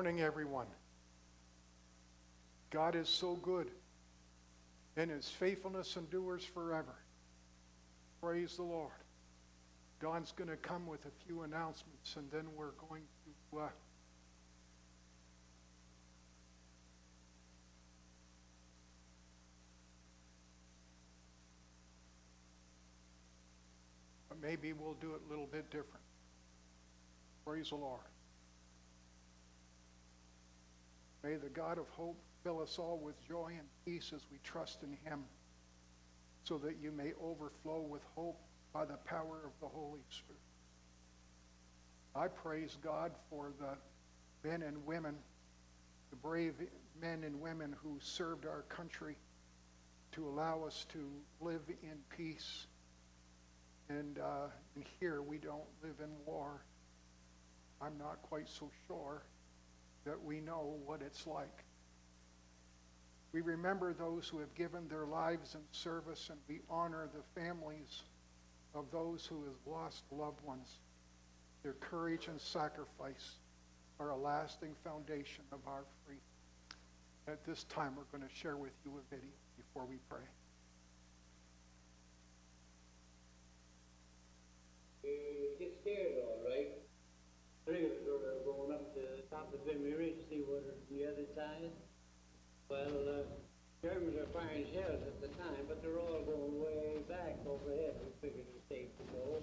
Morning, everyone. God is so good, and his faithfulness endures forever. Praise the Lord. Don's going to come with a few announcements, and then we're going to. Uh, maybe we'll do it a little bit different. Praise the Lord. May the God of hope fill us all with joy and peace as we trust in him, so that you may overflow with hope by the power of the Holy Spirit. I praise God for the men and women, the brave men and women who served our country to allow us to live in peace. And, uh, and here we don't live in war. I'm not quite so sure that we know what it's like. We remember those who have given their lives in service, and we honor the families of those who have lost loved ones. Their courage and sacrifice are a lasting foundation of our freedom. At this time, we're going to share with you a video before we pray. You get scared, all right. Three of us were going up to the top of Vimy Ridge to see what was on the other side. Well, uh, Germans are firing shells at the time, but they're all going way back overhead. We figured it was safe to go.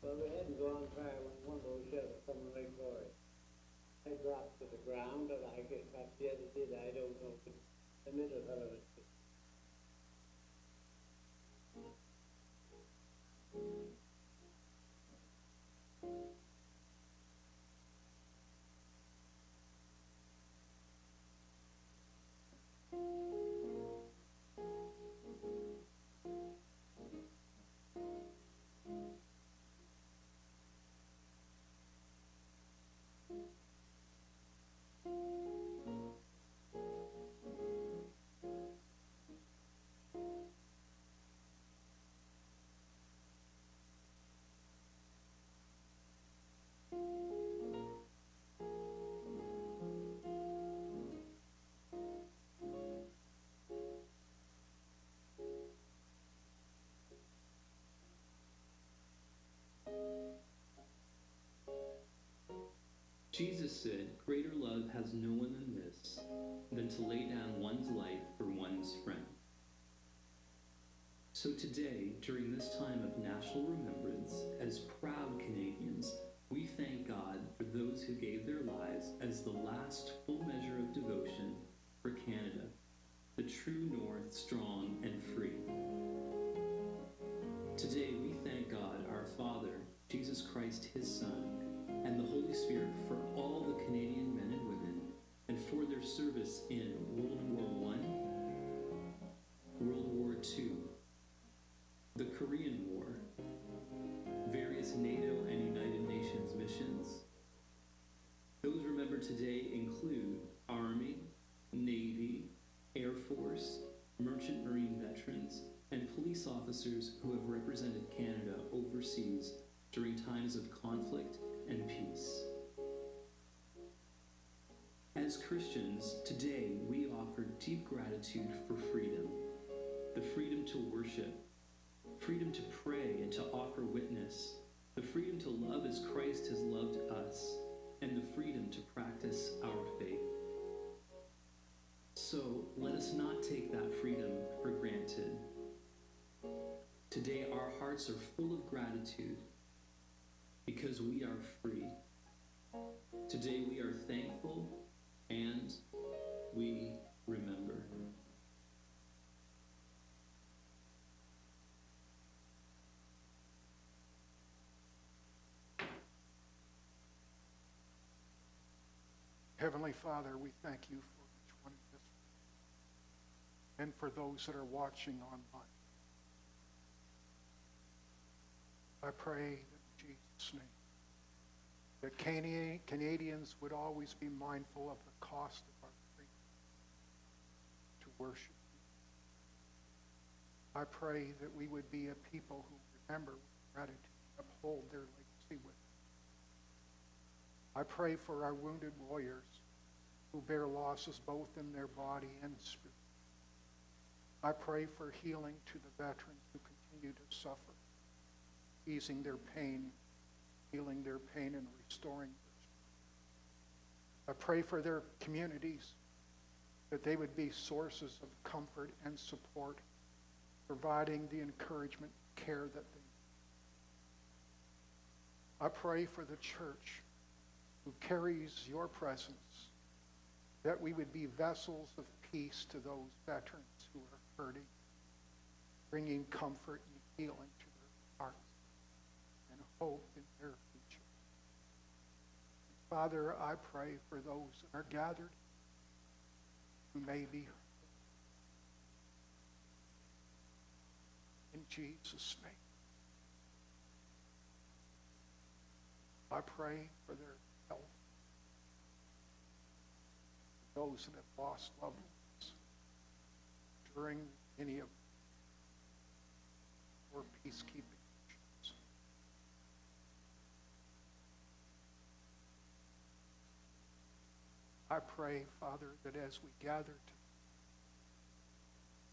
But we had to go on fire when one of those shells coming right for us. I dropped to the ground, and I what the other did, I don't Jesus said, Greater love has no one than this, than to lay down one's life for one's friend. So today, during this time of national remembrance, as proud Canadians, we thank God for those who gave their lives as the last full measure of devotion for Canada, the true North, strong and free. Today, we thank God, our Father, Jesus Christ, his Son, and the Holy Spirit for all the Canadian men and women and for their service in World War I, World War II, the Korean gratitude for freedom the freedom to worship, freedom to pray and to offer witness, the freedom to love as Christ has loved us, and the freedom to practice our faith. So let us not take that freedom for granted. Today, our hearts are full of gratitude because we are free. Today we are thankful Heavenly Father, we thank you for each one of and for those that are watching online. I pray in Jesus' name that Cana- Canadians would always be mindful of the cost of our freedom to worship you. I pray that we would be a people who remember with gratitude, uphold their legacy with. I pray for our wounded warriors who bear losses both in their body and spirit. I pray for healing to the veterans who continue to suffer, easing their pain, healing their pain, and restoring their strength. I pray for their communities that they would be sources of comfort and support, providing the encouragement, care that they need. I pray for the church who carries your presence, that we would be vessels of peace to those veterans who are hurting, bringing comfort and healing to their hearts and hope in their future. Father, I pray for those that are gathered who may be hurt. In Jesus' name. I pray for their Those that have lost loved ones during any of or peacekeeping missions. I pray, Father, that as we gather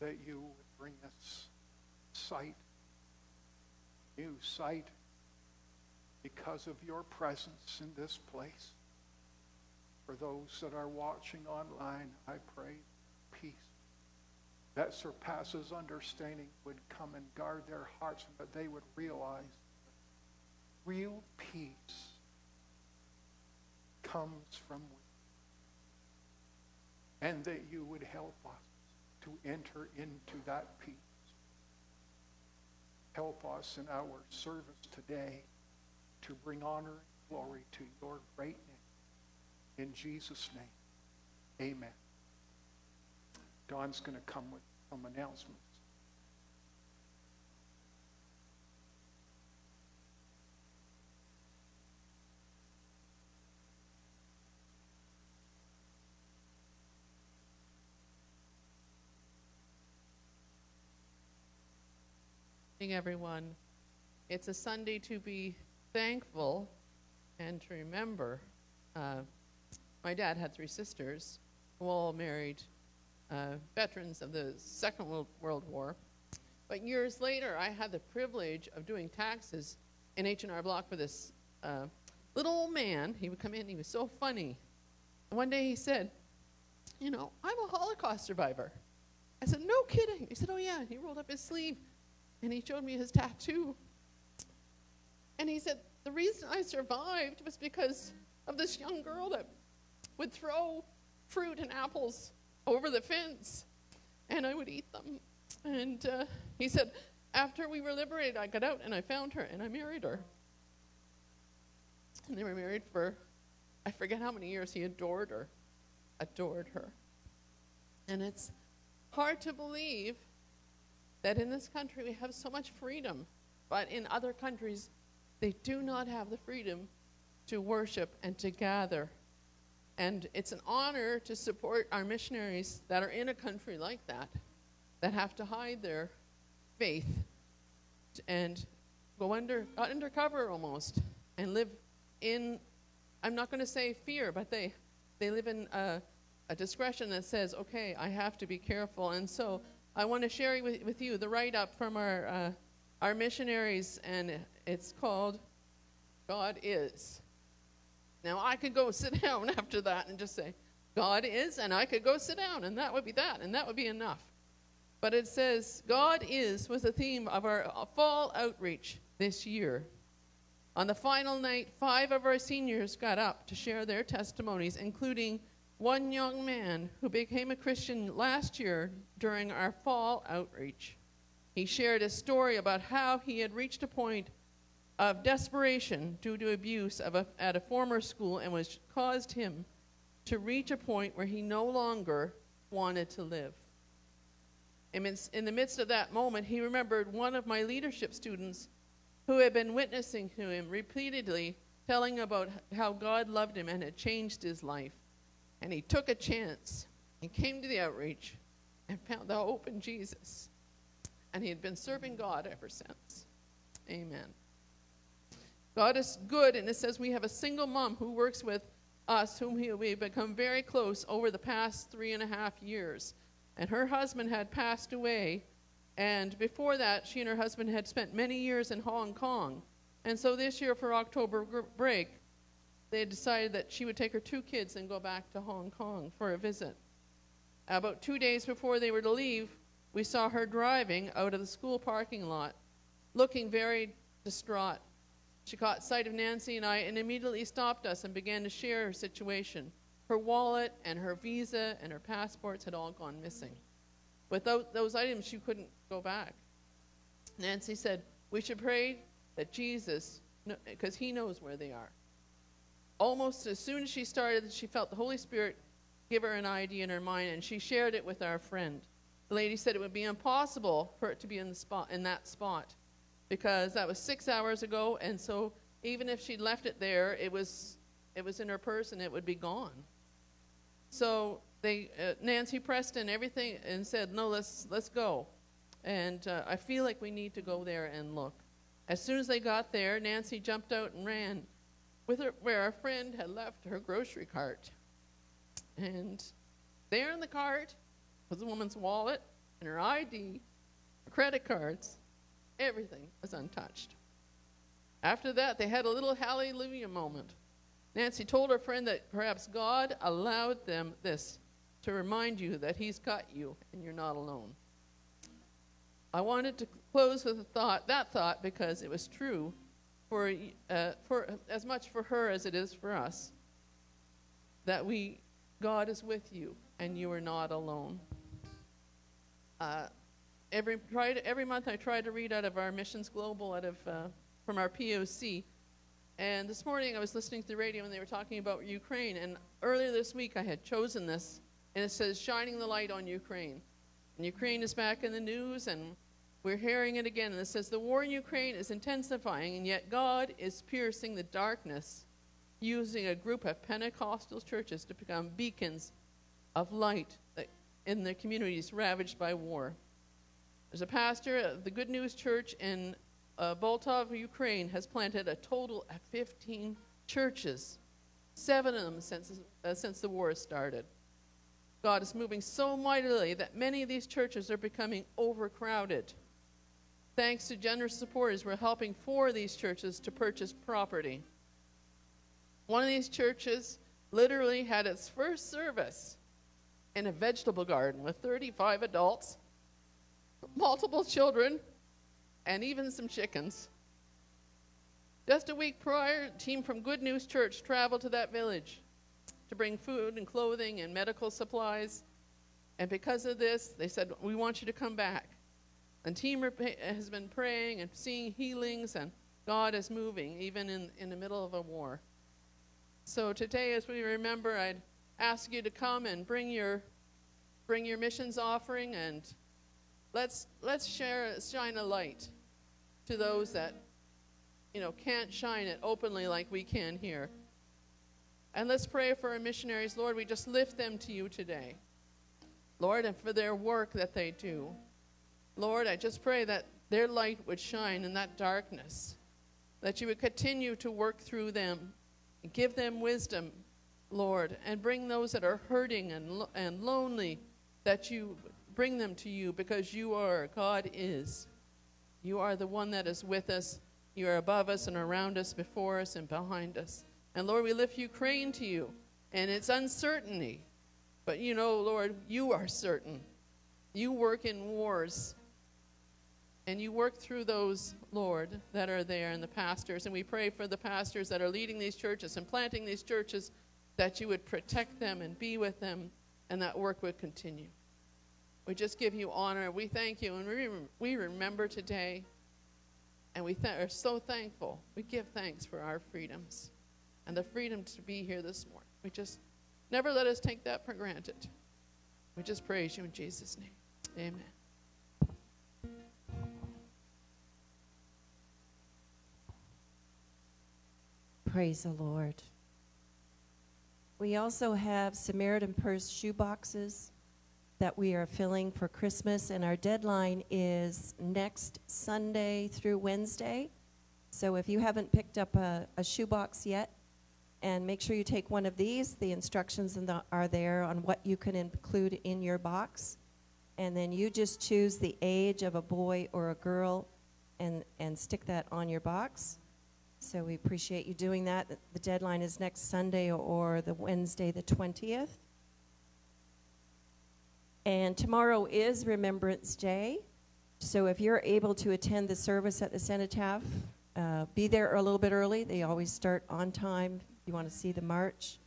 that you would bring us sight, new sight, because of your presence in this place. For those that are watching online, I pray peace that surpasses understanding would come and guard their hearts, that they would realize real peace comes from within and that you would help us to enter into that peace. Help us in our service today to bring honor and glory to your great name. In Jesus' name, amen. Don's going to come with some announcements. Good morning, everyone. It's a Sunday to be thankful and to remember. Uh, my dad had three sisters who all married uh, veterans of the Second World, War. But years later, I had the privilege of doing taxes in H&R Block for this uh, little old man. He would come in, he was so funny. And one day he said, you know, I'm a Holocaust survivor. I said, no kidding. He said, oh yeah. He rolled up his sleeve and he showed me his tattoo. And he said, The reason I survived was because of this young girl that would throw fruit and apples over the fence, and I would eat them. And uh, he said, After we were liberated, I got out and I found her and I married her. And they were married for, I forget how many years. He adored her, adored her. And it's hard to believe that in this country we have so much freedom, but in other countries they do not have the freedom to worship and to gather. And it's an honor to support our missionaries that are in a country like that, that have to hide their faith and go under undercover almost and live in I'm not going to say fear, but they they live in a, a discretion that says, okay, I have to be careful. And so I want to share with, with you the write up from our, uh, our missionaries, and it's called God Is. Now, I could go sit down after that and just say, God is, and I could go sit down, and that would be that, and that would be enough. But it says, God is was the theme of our uh, fall outreach this year. On the final night, five of our seniors got up to share their testimonies, including one young man who became a Christian last year during our fall outreach. He shared a story about how he had reached a point of desperation due to abuse a, at a former school and which caused him to reach a point where he no longer wanted to live. And in the midst of that moment, he remembered one of my leadership students who had been witnessing to him repeatedly, telling about how God loved him and had changed his life. And he took a chance and came to the outreach and found the hope in Jesus. And he had been serving God ever since. Amen. God is good, and it says we have a single mom who works with us, whom we've become very close over the past three and a half years. And her husband had passed away, and before that, she and her husband had spent many years in Hong Kong. And so this year, for October break, they decided that she would take her two kids and go back to Hong Kong for a visit. About two days before they were to leave, we saw her driving out of the school parking lot, looking very distraught. She caught sight of Nancy and I and immediately stopped us and began to share her situation. Her wallet and her visa and her passports had all gone missing. Without those items, she couldn't go back. Nancy said, We should pray that Jesus, because he knows where they are. Almost as soon as she started, she felt the Holy Spirit give her an idea in her mind, and she shared it with our friend. The lady said it would be impossible for it to be in the spot in that spot because that was six hours ago, and so even if she'd left it there, it was it was in her purse and it would be gone. So they uh, Nancy Preston everything and said, "No, let's let's go." And uh, I feel like we need to go there and look. As soon as they got there, Nancy jumped out and ran with her where a friend had left her grocery cart. And there in the cart was a woman's wallet and her ID, her credit cards, everything was untouched. After that, they had a little hallelujah moment. Nancy told her friend that perhaps God allowed them this to remind you that He's got you and you're not alone. I wanted to close with a thought, that thought, because it was true for, uh, for as much for her as it is for us. That we, God is with you and you are not alone. Uh, every try to, every month I try to read out of our Missions Global, out of uh, from our POC. And this morning I was listening to the radio and they were talking about Ukraine. And earlier this week I had chosen this, and it says "Shining the Light on Ukraine." And Ukraine is back in the news, and we're hearing it again. And it says the war in Ukraine is intensifying, and yet God is piercing the darkness, using a group of Pentecostal churches to become beacons of light in the communities ravaged by war. There's a pastor of the Good News Church in uh, Boltov, Ukraine, has planted a total of 15 churches, seven of them since, uh, since the war started. God is moving so mightily that many of these churches are becoming overcrowded. Thanks to generous supporters, we're helping four of these churches to purchase property. One of these churches literally had its first service in a vegetable garden with 35 adults multiple children, and even some chickens. Just a week prior, a team from Good News Church traveled to that village to bring food and clothing and medical supplies. And because of this, they said, We want you to come back. And team has been praying and seeing healings, and God is moving, even in, in the middle of a war. So today, as we remember, I'd ask you to come and bring your, bring your missions offering and let's let's share shine a light to those that you know can't shine it openly like we can here. And let's pray for our missionaries. Lord we just lift them to you today. Lord and for their work that they do. Lord i just pray that their light would shine in that darkness that you would continue to work through them. Give them wisdom lord and bring those that are hurting and, and lonely that you bring them to you because you are, God is. You are the one that is with us. You are above us and around us, before us and behind us. And Lord, we lift Ukraine to you. And it's uncertainty. But you know, Lord, you are certain. You work in wars. And you work through those, Lord, that are there and the pastors. And we pray for the pastors that are leading these churches and planting these churches that you would protect them and be with them and that work would continue. We just give you honor. We thank you. And we, we remember today, and we th- are so thankful. We give thanks for our freedoms and the freedom to be here this morning. We just never let us take that for granted. We just praise you in Jesus' name. Amen. Praise the Lord. We also have Samaritan Purse shoe boxes that we are filling for Christmas, and our deadline is next Sunday through Wednesday. So if you haven't picked up a, a shoebox yet, and make sure you take one of these, the instructions in the, are there on what you can include in your box. And then you just choose the age of a boy or a girl and, and stick that on your box. So we appreciate you doing that. The- The deadline is next Sunday or the Wednesday, the 20th. And tomorrow is Remembrance Day. So if you're able to attend the service at the cenotaph, uh, be there a little bit early. They always start on time. You want to see the march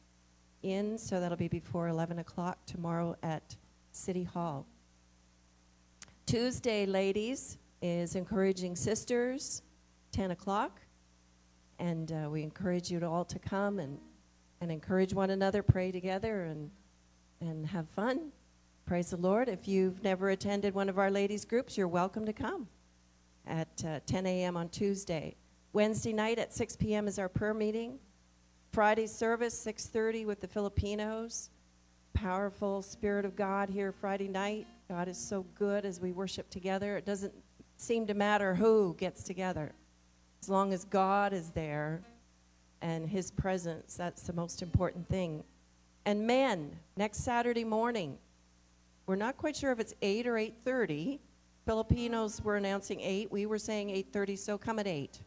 in, so that'll be before 11 o'clock tomorrow at City Hall. Tuesday, ladies, is Encouraging Sisters, 10 o'clock. And uh, we encourage you to all to come and, and encourage one another, pray together, and, and have fun. Praise the Lord. If you've never attended one of our ladies' groups, you're welcome to come at uh, 10 a.m. on Tuesday. Wednesday night at 6 p.m. is our prayer meeting. Friday service, 6.30 with the Filipinos. Powerful Spirit of God here Friday night. God is so good as we worship together. It doesn't seem to matter who gets together. As long as God is there and his presence, that's the most important thing. And men, next Saturday morning, we're not quite sure if it's 8 or 8.30. Filipinos were announcing 8. We were saying 8.30, so come at 8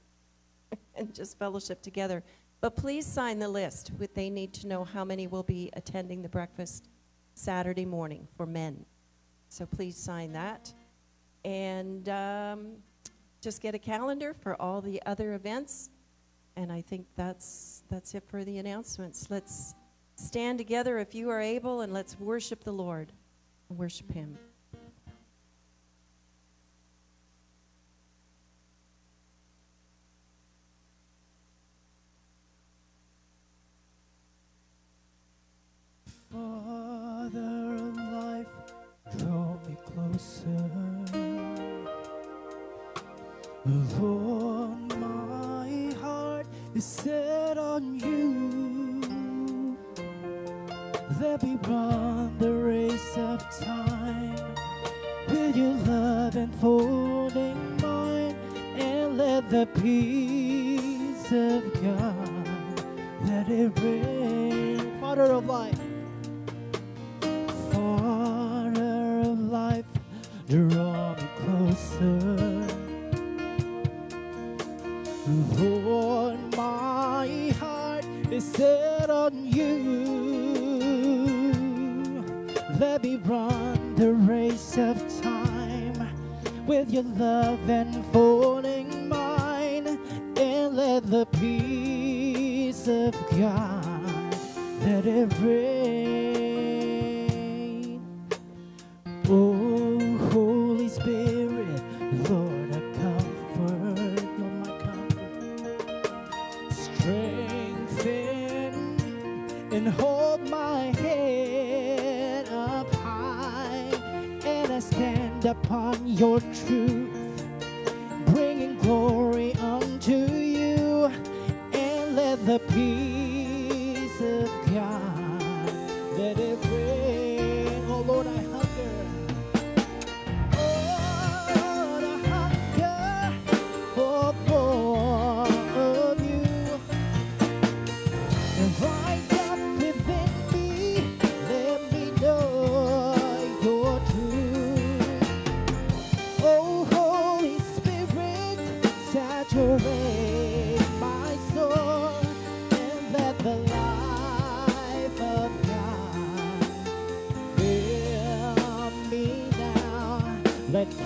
and just fellowship together. But please sign the list. With- They need to know how many will be attending the breakfast Saturday morning for men. So please sign that. And um, just get a calendar for all the other events. And I think that's, that's it for the announcements. Let's stand together if you are able and let's worship the Lord worship Him. Father of life, draw me closer. Lord, my heart is set on you. Let me run the of time with your love enfolding mine, and let the peace of God let it reign. Father of life. Father of life, draw me closer. Lord, my heart is set on you. Let me run the race of time with your love enfolding mine, and let the peace of God let it reign. Your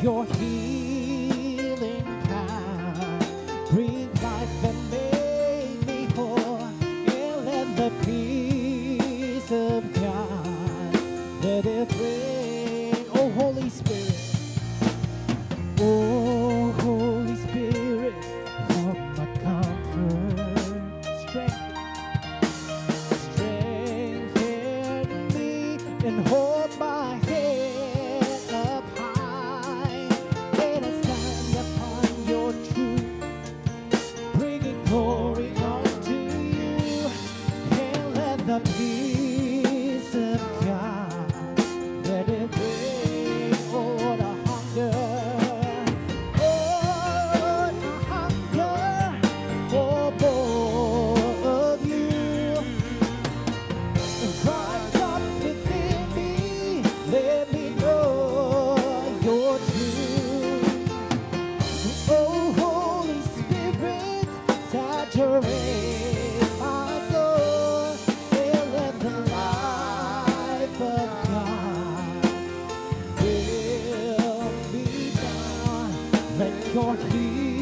your Let your healing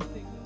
You've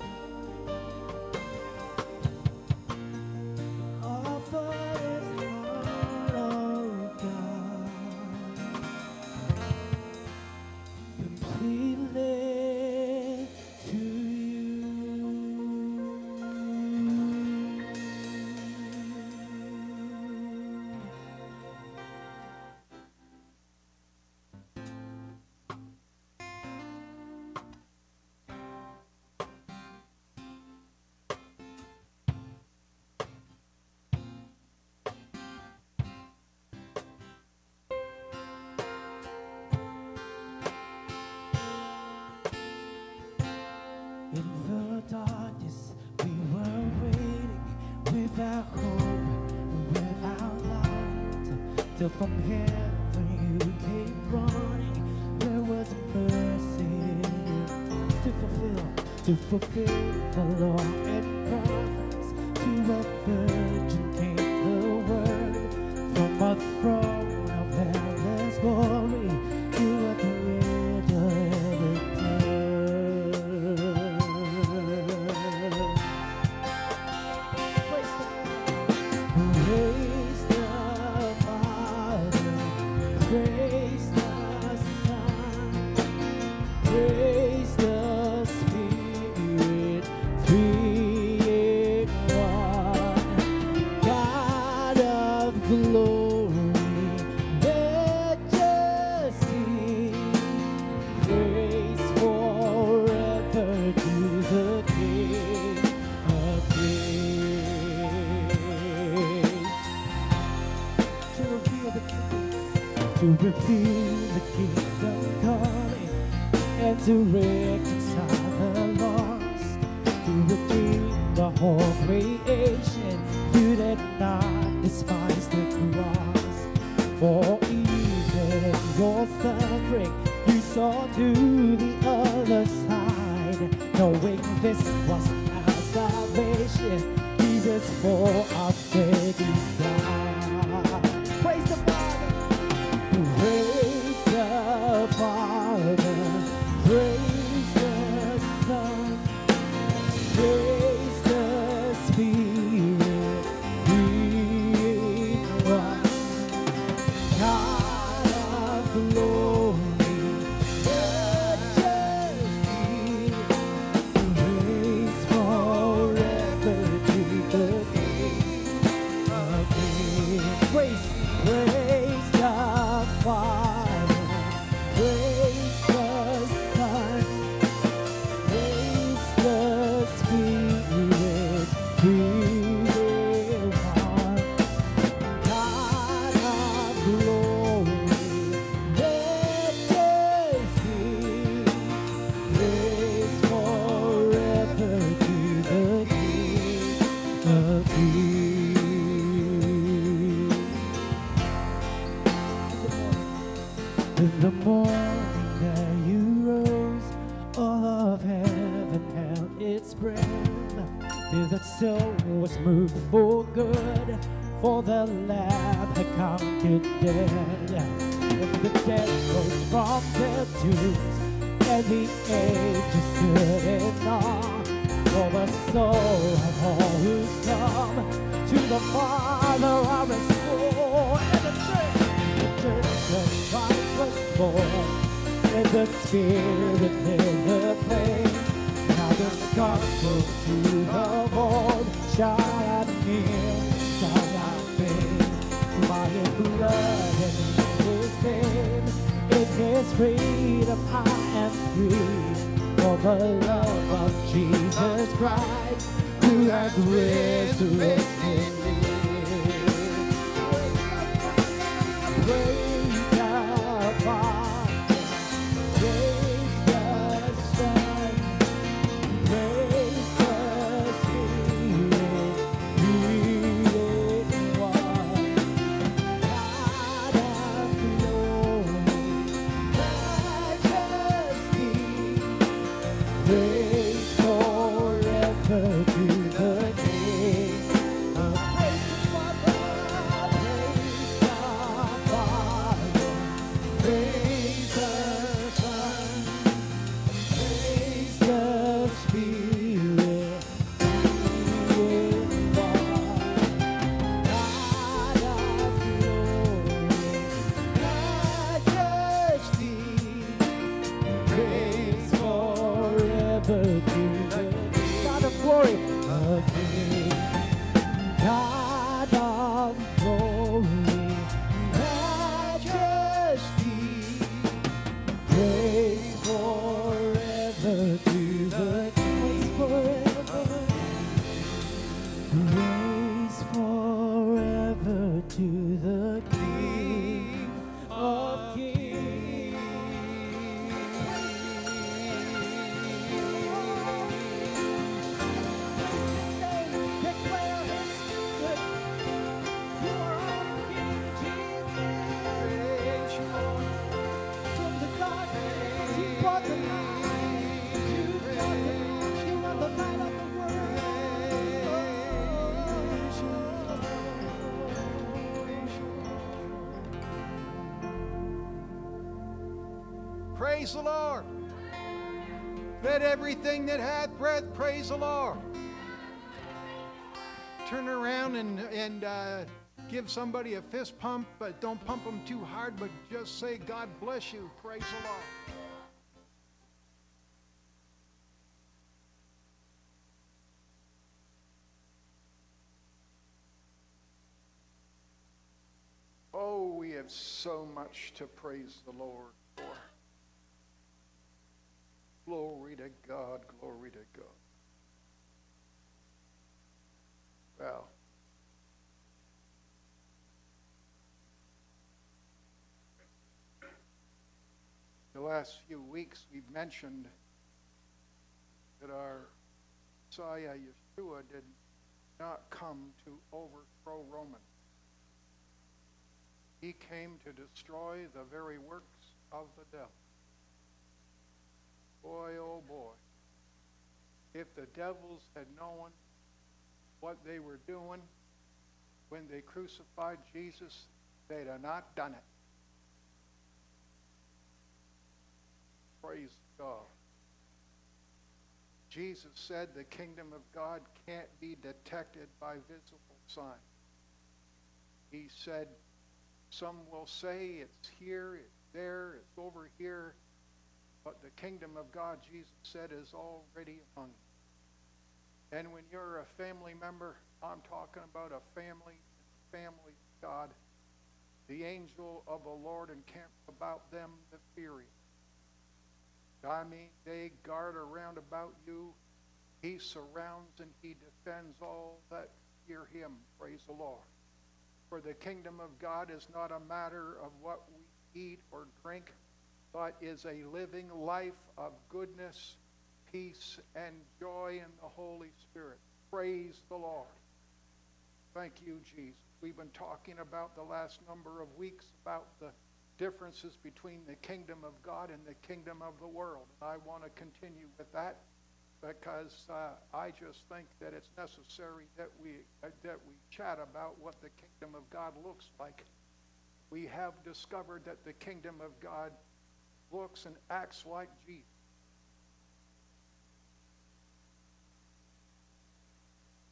without hope and without light. Till from heaven you came running. There was mercy to fulfill to fulfill the law and prophets to a everything that hath breath praise the Lord. Turn around and, and uh, give somebody a fist pump, but don't pump them too hard, but just say, God bless you. Praise the Lord. Oh, we have so much to praise the Lord. Glory to God, glory to God. Well, the last few weeks we've mentioned that our Messiah Yeshua did not come to overthrow Roman. He came to destroy the very works of the devil. Boy, oh boy. If the devils had known what they were doing when they crucified Jesus, they'd have not done it. Praise God. Jesus said the kingdom of God can't be detected by visible signs. He said, some will say it's here, it's there, it's over here, but the kingdom of God, Jesus said, is already among you. And when you're a family member, I'm talking about a family, family God. The angel of the Lord encamps about them that fear him. I mean, they guard around about you. He surrounds and he defends all that fear him. Praise the Lord. For the kingdom of God is not a matter of what we eat or drink, but is a living life of goodness, peace, and joy in the Holy Spirit. Praise the Lord. Thank you, Jesus. We've been talking about the last number of weeks about the differences between the kingdom of God and the kingdom of the world. I want to continue with that because uh, I just think that it's necessary that we uh, that we chat about what the kingdom of God looks like. We have discovered that the kingdom of God looks and acts like Jesus.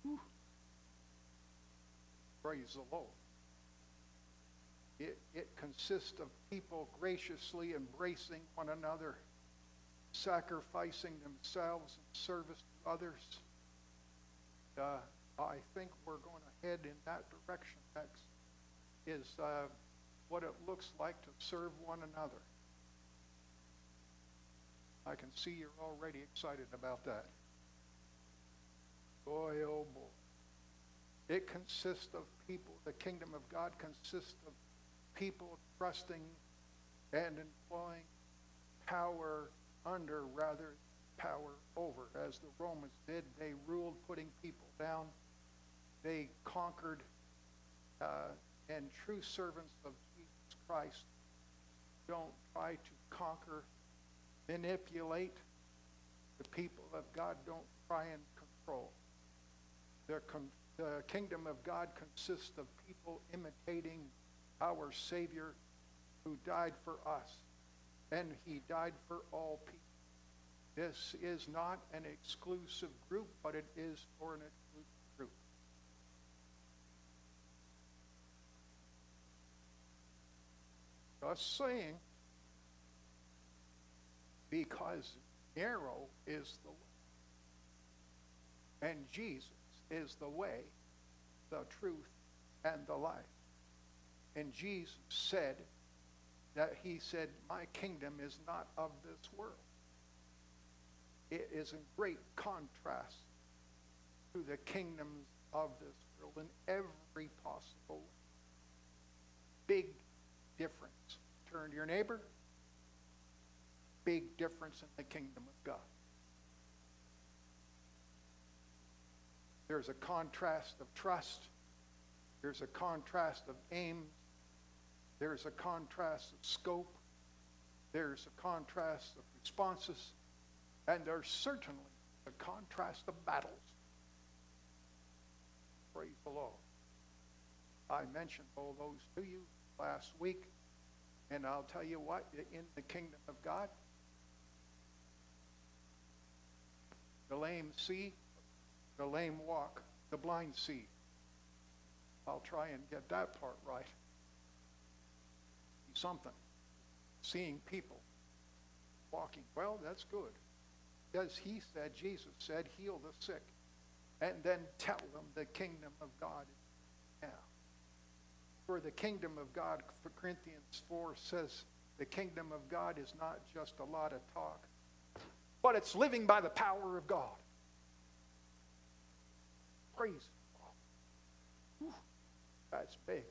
Whew. Praise the Lord. It, it consists of people graciously embracing one another, sacrificing themselves in service to others. Uh, I think we're going to head in that direction next, is uh, what it looks like to serve one another. I can see you're already excited about that. Boy, oh boy. It consists of people, the kingdom of God consists of people trusting and employing power under rather power over. As the Romans did, they ruled putting people down. They conquered, uh, and true servants of Jesus Christ don't try to conquer, manipulate. The people of God don't try and control. Con- the kingdom of God consists of people imitating our Savior who died for us, and he died for all people. This is not an exclusive group, but it is for an exclusive group. Just saying, because narrow is the way, and Jesus is the way, the truth, and the life. And Jesus said that he said, My kingdom is not of this world. It is in great contrast to the kingdoms of this world in every possible way. Big difference. Turn to your neighbor. Big difference in the kingdom of God. There's a contrast of trust. There's a contrast of aim. There's a contrast of scope. There's a contrast of responses. And there's certainly a contrast of battles. Praise the Lord. I mentioned all those to you last week. And I'll tell you what, in the kingdom of God, The lame see, the lame walk, the blind see. I'll try and get that part right. Something. Seeing people walking. Well, that's good. As he said, Jesus said, heal the sick. And then tell them the kingdom of God is now. For the kingdom of God, for Corinthians 4 says, the kingdom of God is not just a lot of talk, but it's living by the power of God. Praise. Whew, that's big.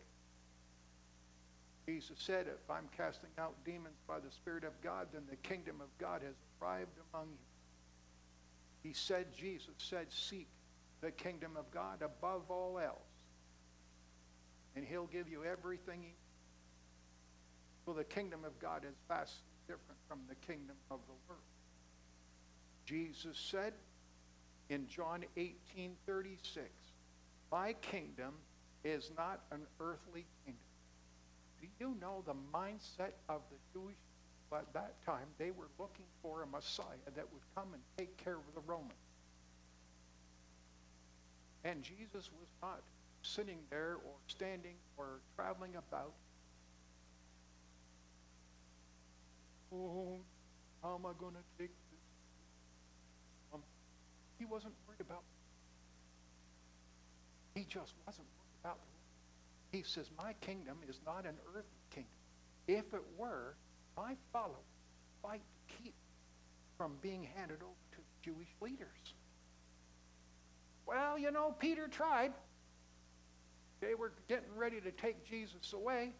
Jesus said, If I'm casting out demons by the Spirit of God, then the kingdom of God has arrived among you. He said, Jesus said, Seek the kingdom of God above all else, and He'll give you everything. He so the kingdom of God is vastly different from the kingdom of the world. Jesus said in John 18 36, My kingdom is not an earthly kingdom. Do you know the mindset of the Jewish people at that time? They were looking for a Messiah that would come and take care of the Romans. And Jesus was not sitting there or standing or traveling about. Oh, how am I going to take he wasn't worried about. He just wasn't worried about he says, My kingdom is not an earthly kingdom. If it were, my followers fight to keep from being handed over to Jewish leaders. Well, you know, Peter tried. They were getting ready to take Jesus away.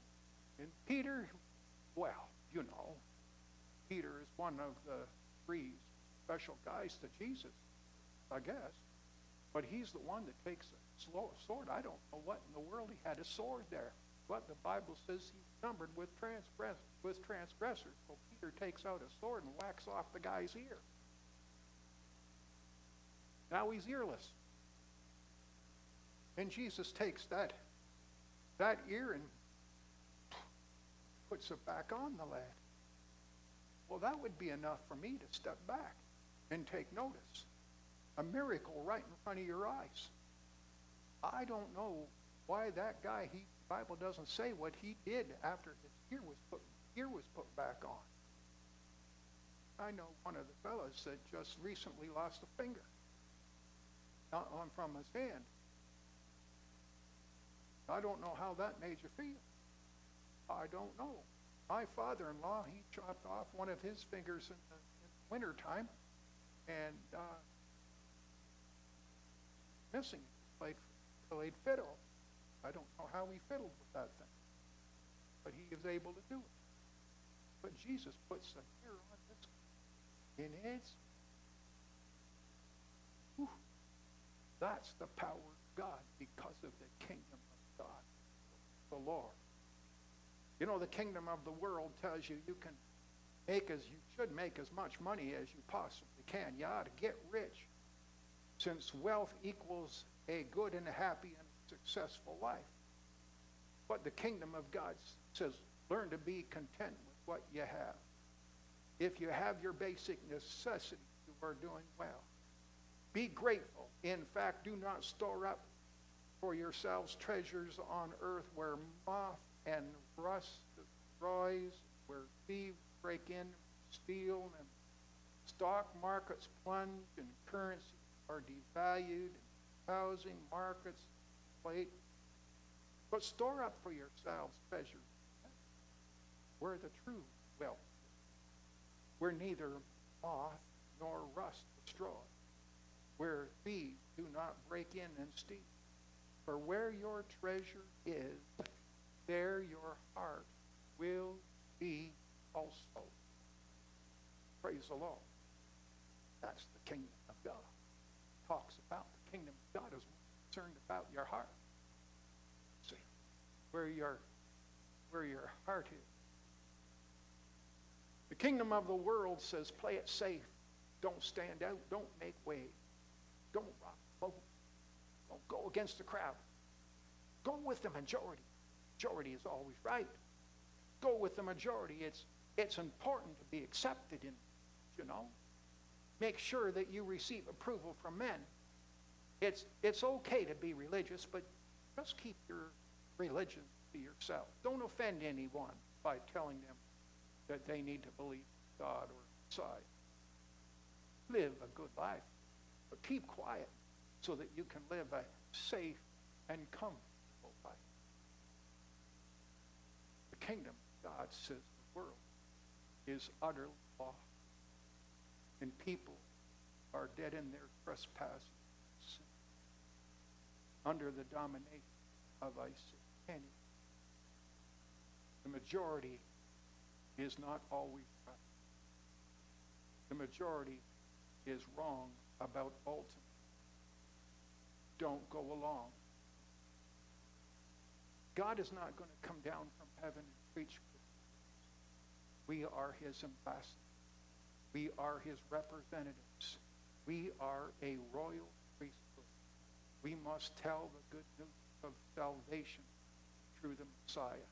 And Peter, well, you know, Peter is one of the three special guys to Jesus, I guess. But he's the one that takes a sword. I don't know what in the world he had a sword there. But the Bible says he's numbered with, transgress- with transgressors. So Peter takes out a sword and whacks off the guy's ear. Now he's earless. And Jesus takes that, that ear and puts it back on the lad. Well, that would be enough for me to step back and take notice. A miracle right in front of your eyes. I don't know why that guy, he, Bible doesn't say what he did after his ear was put, ear was put back on. I know one of the fellows that just recently lost a finger not on from his hand. I don't know how that made you feel. I don't know. My father-in-law, he chopped off one of his fingers in the, in the wintertime and uh, missing. Played played fiddle. I don't know how he fiddled with that thing, but he is able to do it. But Jesus puts the hair on this, and it's whew, that's the power of God because of the kingdom of God, the Lord. You know, the kingdom of the world tells you you can make as you should make as much money as you possibly can. You ought to get rich, since wealth equals a good and happy and successful life. But the kingdom of God says, learn to be content with what you have. If you have your basic necessities, you are doing well. Be grateful. In fact, do not store up for yourselves treasures on earth where moth and rust destroys, where thieves break in, steal, and stock markets plunge and currencies are devalued housing, markets, plate. But store up for yourselves treasure where the true wealth where neither moth nor rust destroy, where thieves do not break in and steal. For where your treasure is, there your heart will be also. Praise the Lord. That's the kingdom of God. Talks about the kingdom of God is concerned about your heart. See, where your, where your heart is. The kingdom of the world says, play it safe. Don't stand out. Don't make waves. Don't rock boat. Don't go against the crowd. Go with the majority. Majority is always right. Go with the majority. It's, it's important to be accepted in, you know. Make sure that you receive approval from men. It's, it's okay to be religious, but just keep your religion to yourself. Don't offend anyone by telling them that they need to believe God or side. Live a good life, but keep quiet so that you can live a safe and comfortable life. The kingdom God says the world is utterly lost, and people are dead in their trespasses, under the domination of a satanic. The majority is not always right. The majority is wrong about ultimate. Don't go along. God is not going to come down from heaven and preach. We are his ambassadors. We are his representatives. We are a royal priesthood. We must tell the good news of salvation through the Messiah.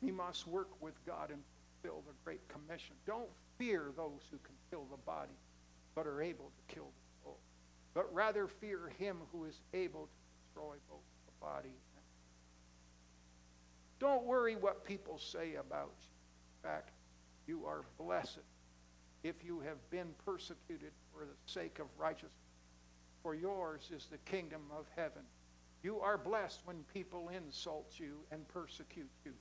We must work with God and fulfill the Great Commission. Don't fear those who can kill the body, but are able to kill the soul. But rather fear him who is able to destroy both the body and soul. Don't worry what people say about you. In fact, you are blessed if you have been persecuted for the sake of righteousness. For yours is the kingdom of heaven. You are blessed when people insult you and persecute you.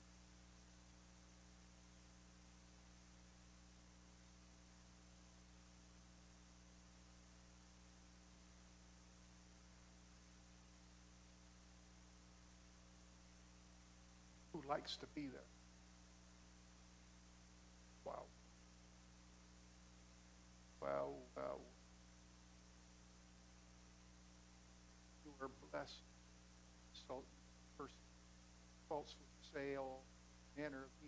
Who likes to be there? Wow. Well, well. So, person, falsely say all manner of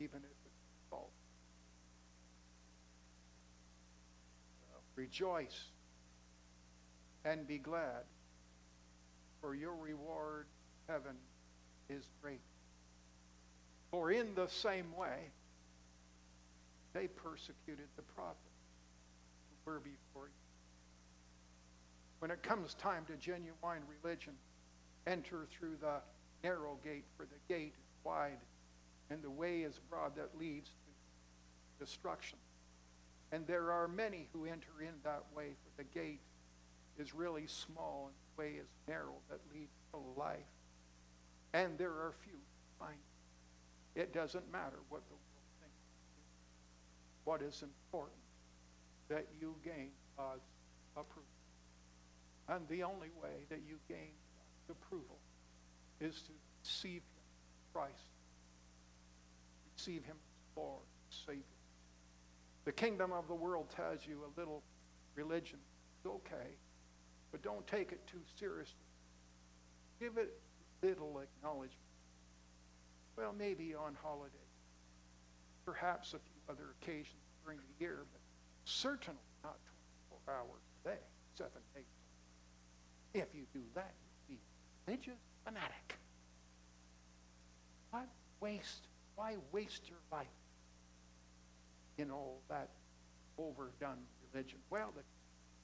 even if it's false. Uh, rejoice and be glad, for your reward, heaven, is great. For in the same way, they persecuted the prophets who were before you. When it comes time to genuine religion, enter through the narrow gate, for the gate is wide and the way is broad that leads to destruction. And there are many who enter in that way, for the gate is really small and the way is narrow that leads to life. And there are few find it. It doesn't matter what the world thinks. What is important that you gain God's approval. And the only way that you gain approval is to receive Him, Christ. Receive Him as Lord, Savior. The kingdom of the world tells you a little religion is okay, but don't take it too seriously. Give it little acknowledgement. Well, maybe on holiday, perhaps a few other occasions during the year, but certainly not 24 hours a day, seven days. If you do that, you'll be religious fanatic. Why waste? Why waste your life in all that overdone religion? Well, the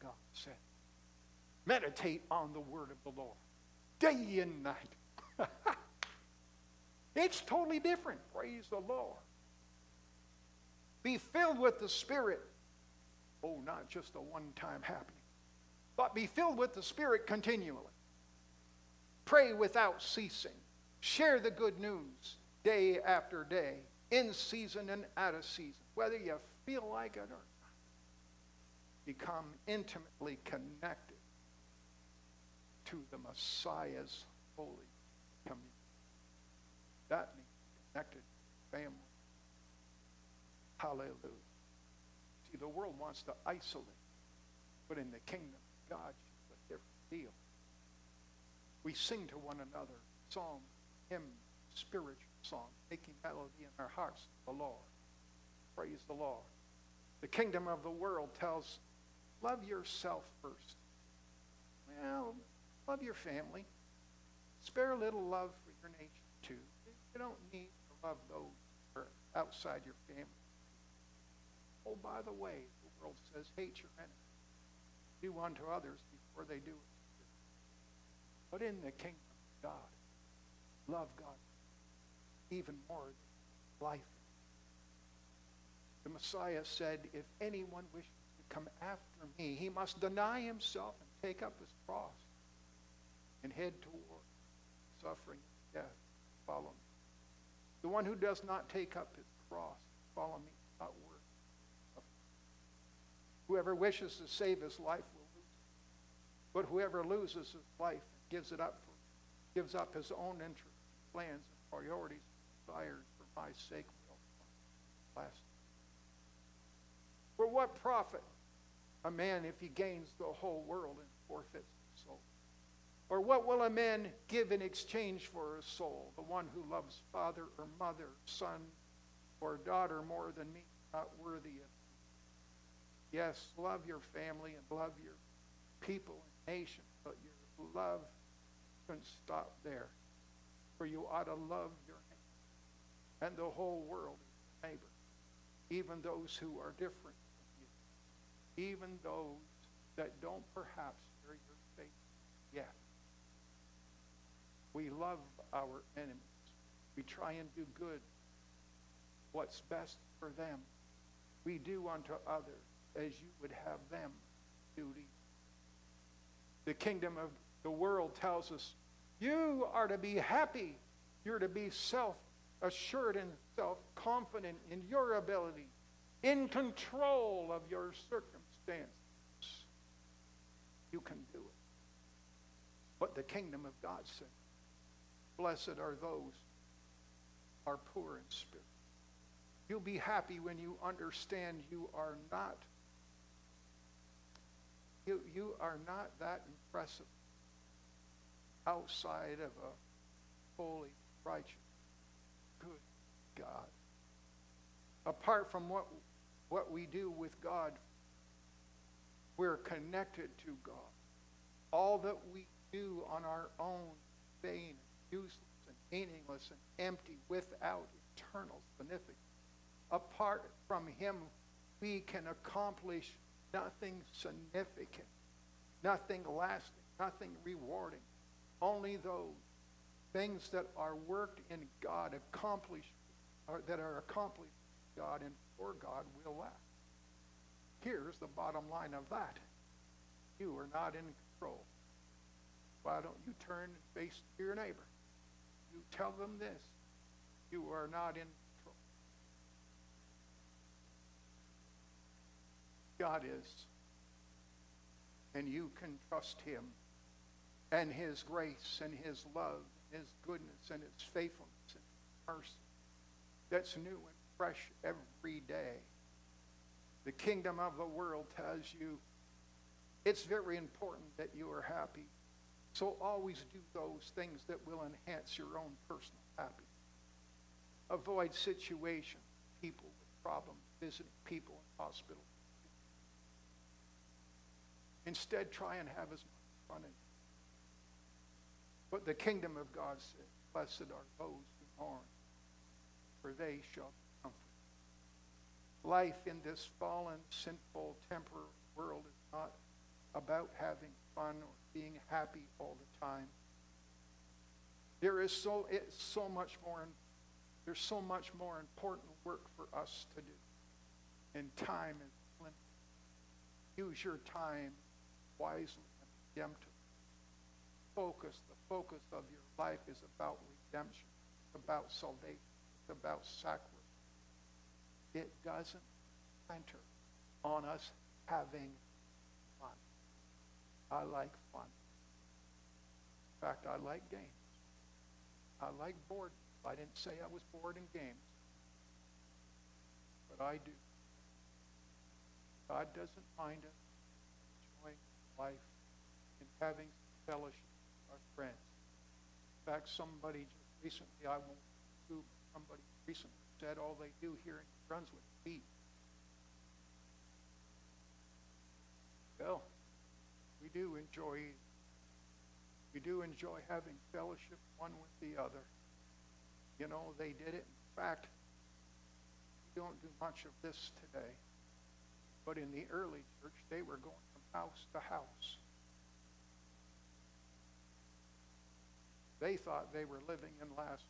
God said, meditate on the word of the Lord day and night. it's totally different. Praise the Lord. Be filled with the Spirit. Oh, not just a one time happening, but be filled with the Spirit continually. Pray without ceasing. Share the good news day after day, in season and out of season, whether you feel like it or not. Become intimately connected to the Messiah's holy communion. That means connected family. Hallelujah. See, the world wants to isolate, but in the kingdom God, a different deal. We sing to one another song, hymn, spiritual song, making melody in our hearts to the Lord. Praise the Lord. The kingdom of the world tells, love yourself first. Well, love your family. Spare a little love for your nation, too. You don't need to love those who are outside your family. Oh, by the way, the world says, hate your enemy. Do unto others before they do it. to you." But in the kingdom of God, love God even more than life. The Messiah said, if anyone wishes to come after me, he must deny himself and take up his cross and head toward suffering and death. Follow me. The one who does not take up his cross, follow me, not worth Whoever wishes to save his life. But whoever loses his life gives it up for, gives up his own interests, plans, priorities, desires for my sake last. For what profit a man if he gains the whole world and forfeits his soul? Or what will a man give in exchange for his soul? The one who loves father or mother, son or daughter more than me, not worthy of. Yes, love your family and love your people but your love shouldn't stop there. For you ought to love your neighbor and the whole world neighbor, even those who are different from you, even those that don't perhaps share your faith yet. We love our enemies. We try and do good, what's best for them. We do unto others as you would have them do to you. The kingdom of the world tells us you are to be happy. You're to be self assured and self confident in your ability, in control of your circumstances. You can do it. But the kingdom of God says, Blessed are those who are poor in spirit. You'll be happy when you understand you are not you, you are not that impressive outside of a holy, righteous, good God. Apart from what, what we do with God, we're connected to God. All that we do on our own, vain, useless, and meaningless, and empty, without eternal significance. Apart from Him, we can accomplish nothing significant, nothing lasting, nothing rewarding. Only those things that are worked in God, accomplished, or that are accomplished in God and for God will last. Here's the bottom line of that. You are not in control. Why don't you turn and face your neighbor? You tell them this. You are not in God is. And you can trust him and his grace and his love, his goodness and his faithfulness and his mercy that's new and fresh every day. The kingdom of the world tells you it's very important that you are happy. So always do those things that will enhance your own personal happiness. Avoid situations, people with problems, visiting people in hospitals. Instead, try and have as much fun as But the kingdom of God says, Blessed are those who mourn, for they shall be comforted. Life in this fallen, sinful, temporal world is not about having fun or being happy all the time. There is so it's so much more there's so much more important work for us to do. And time is limited. Use your time wisely and redemptively. Focus, the focus of your life is about redemption, it's about salvation, it's about sacrifice. It doesn't center on us having fun. I like fun. In fact, I like games. I like board. I didn't say I was bored in games, but I do. God doesn't mind us life and having fellowship with our friends. In fact, somebody just recently, I won't who, somebody recently said all they do here in Brunswick is eat. Well, we do enjoy. We do enjoy having fellowship one with the other. You know, they did it. In fact, we don't do much of this today. But in the early church, they were going house to house. They thought they were living in last.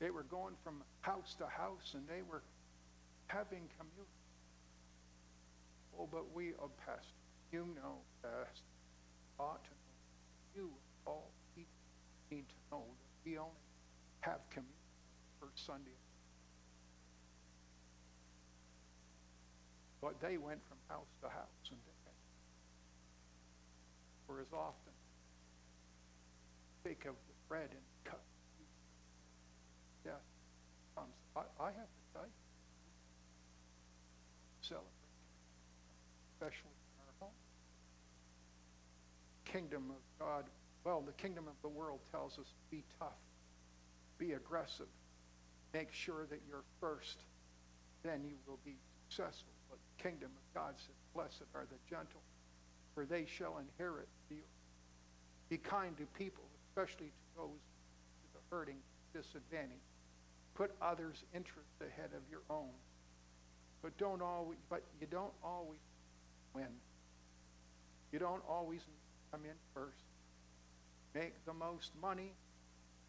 They were going from house to house and they were having communion. Oh, but we, oh, Pastor, you know best, ought to know. You, all need to know that we only have communion for Sunday. But they went from house to house and for as often take of the bread and cut. Death comes. I, I have to tell you, celebrate, especially in our home. Kingdom of God, well, the kingdom of the world tells us be tough, be aggressive, make sure that you're first, then you will be successful. The kingdom of God says, blessed are the gentle, for they shall inherit the earth. Be kind to people, especially to those to the hurting, disadvantaged. Put others' interests ahead of your own. But don't always but you don't always win. You don't always come in first. Make the most money,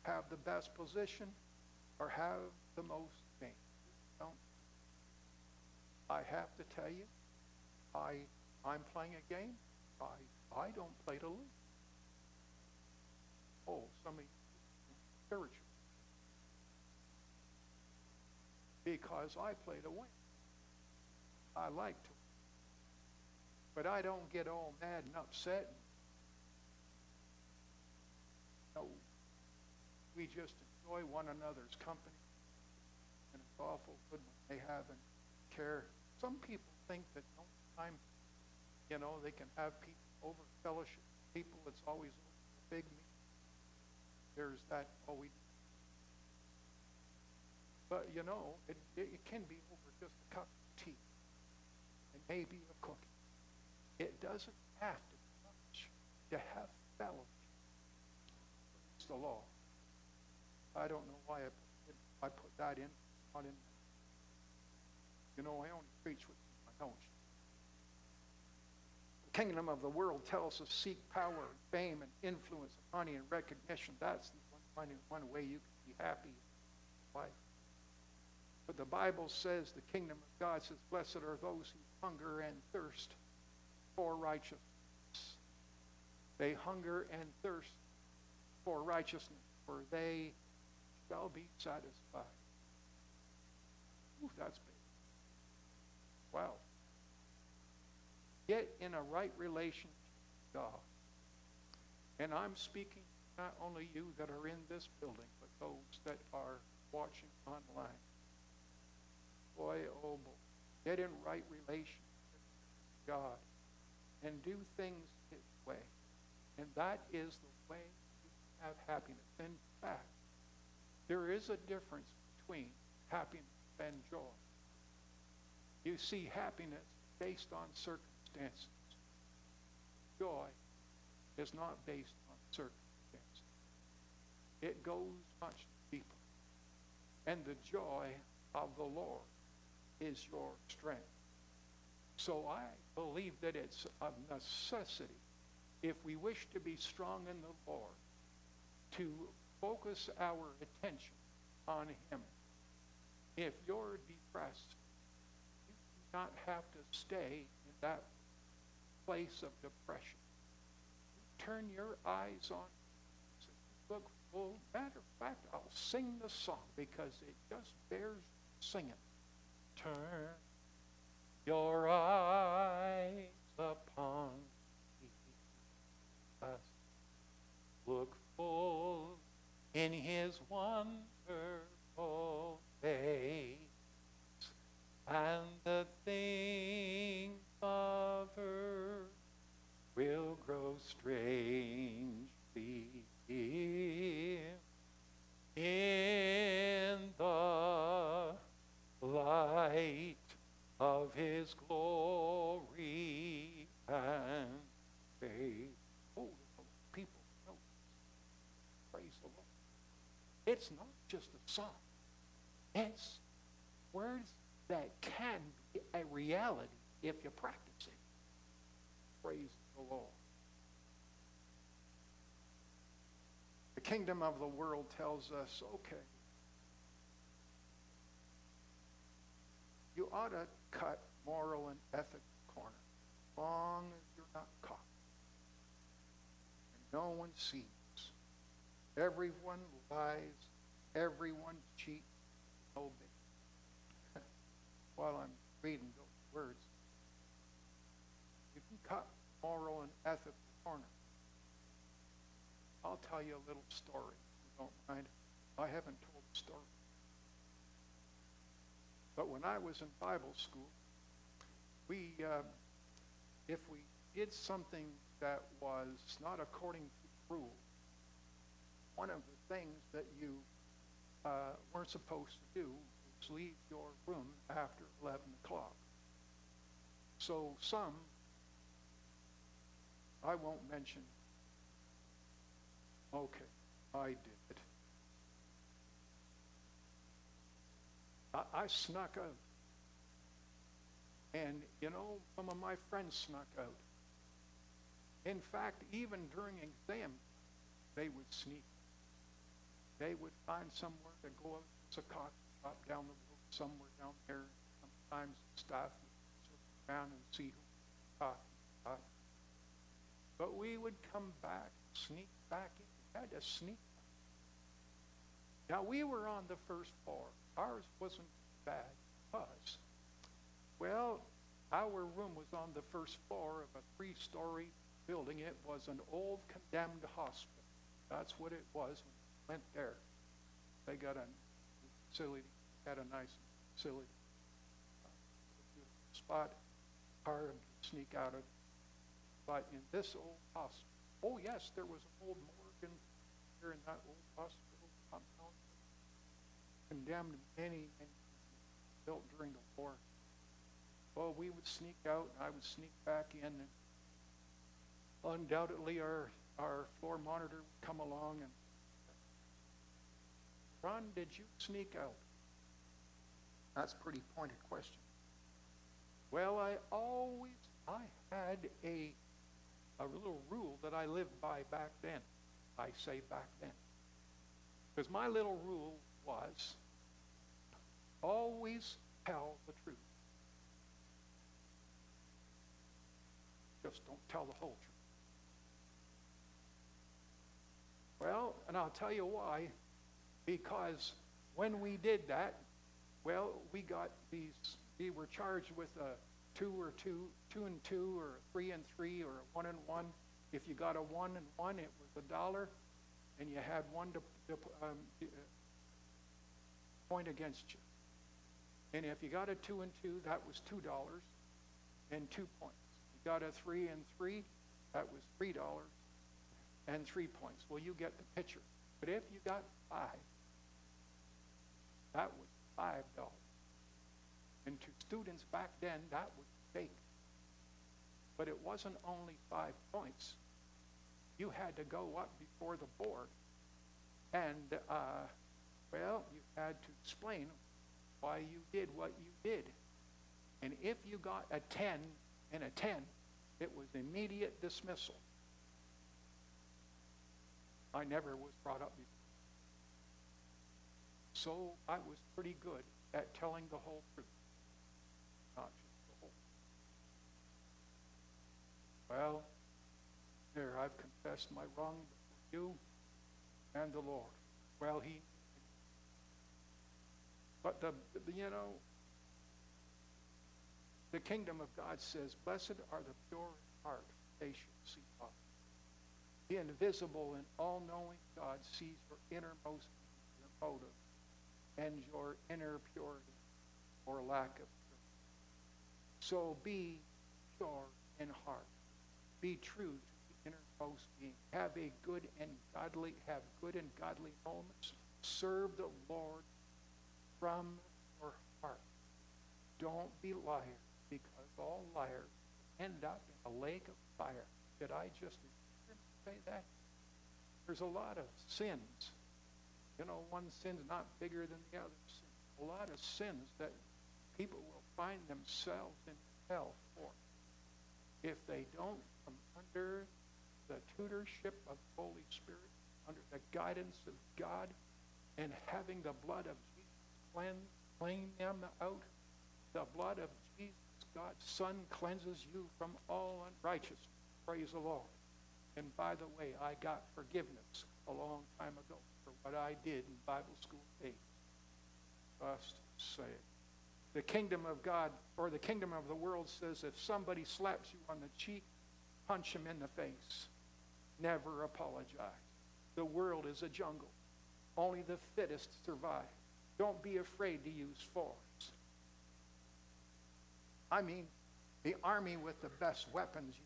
have the best position, or have the most. I have to tell you, I I'm playing a game. I I don't play to lose. Oh, somebody spiritual. Because I play to win. I like to win. But I don't get all mad and upset. No. We just enjoy one another's company. And it's awful good when they have and care. Some people think that no time, you know, they can have people over fellowship. People, it's always a big meeting. There's that, oh, we but you know, it, it, it can be over just a cup of tea and maybe a cookie. It doesn't have to be much to have fellowship. It's the law. I don't know why I put, I put that in, not in. You know, I only preach with my notes. The kingdom of the world tells us seek power, and fame, and influence, and money, and recognition. That's the one, one way you can be happy in life. But the Bible says the kingdom of God says, Blessed are those who hunger and thirst for righteousness. They hunger and thirst for righteousness, for they shall be satisfied. Ooh, that's. Wow. Get in a right relationship with God. And I'm speaking not only you that are in this building, but those that are watching online boy, oh boy, get in right relationship with God and do things His way. And that is the way you have happiness. In fact, there is a difference between happiness and joy. You see happiness based on circumstances. Joy is not based on circumstances. It goes much deeper. And the joy of the Lord is your strength. So I believe that it's a necessity, if we wish to be strong in the Lord, to focus our attention on Him. If you're depressed, not have to stay in that place of depression. Turn your eyes on look well matter of fact i'll sing the song because it just bears singing turn your eyes upon us. Look full in his wonderful face, and the things of earth will grow strangely dim in the light of his glory and faith. Oh, people know. Praise the Lord. It's not just a song. It's words that can be a reality if you practice it. Praise the Lord. The kingdom of the world tells us, okay, you ought to cut moral and ethical corner, long as you're not caught. And no one sees. Everyone lies, everyone cheats, no big. While I'm reading those words, you can cut moral and ethical corner. I'll tell you a little story, if you don't mind. I haven't told the story. But when I was in Bible school, we, uh, if we did something that was not according to rule, one of the things that you uh, weren't supposed to do leave your room after 11 o'clock. So some, I won't mention, okay, I did it. I, I snuck out. And, you know, some of my friends snuck out. In fact, even during exam, they would sneak. They would find somewhere to go up to coffee shop down the road, somewhere down there. Sometimes staff would circle around and see who coffee shop. But we would come back, sneak back in. We had to sneak. Now, we were on the first floor. Ours wasn't bad because, well, our room was on the first floor of a three-story building. It was an old condemned hospital. That's what it was we went there. They got a facility, had a nice facility, uh, spot, hard to sneak out of. But in this old hospital, oh yes, there was an old morgue here in that old hospital compound. Condemned many, many built during the war. Well, we would sneak out, and I would sneak back in, and undoubtedly our our floor monitor would come along and Ron, did you sneak out? That's a pretty pointed question. Well, I always I had a a little rule that I lived by back then. I say back then. Because my little rule was always tell the truth. Just don't tell the whole truth. Well, and I'll tell you why. Because when we did that, well, we got these, we were charged with a two or two, two and two, or three and three, or one and one. If you got a one and one, it was a dollar, and you had one to, to um, uh, point against you. And if you got a two and two, that was two dollars and two points. You got a three and three, that was three dollars and three points. Well, you get the picture. But if you got five, that was five dollars. And to students back then, that was big. But it wasn't only five points. You had to go up before the board, and uh, well, you had to explain why you did what you did. And if you got a 10 and a 10, it was immediate dismissal. I never was brought up before. So I was pretty good at telling the whole truth, not just the whole. Well, there, I've confessed my wrong before you and the Lord. Well, he, but the, you know, the kingdom of God says, Blessed are the pure in heart, they shall see God. The invisible and all knowing God sees your innermost your motive and your inner purity or lack of purity. So be pure in heart. Be true to the innermost being. Have a good and godly, have good and godly moments. Serve the Lord from your heart. Don't be liars, because all liars end up in a lake of fire. Did I just say that? There's a lot of sins. You know, one sin's not bigger than the other sin. a lot of sins that people will find themselves in hell for if they don't come under the tutorship of the Holy Spirit, under the guidance of God, and having the blood of Jesus cleanse, clean them out. The blood of Jesus, God's Son, cleanses you from all unrighteousness. Praise the Lord. And by the way, I got forgiveness a long time ago what I did in Bible school days. Just say it. The kingdom of God or the kingdom of the world says if somebody slaps you on the cheek, punch him in the face. Never apologize. The world is a jungle. Only the fittest survive. Don't be afraid to use force. I mean, the army with the best weapons you.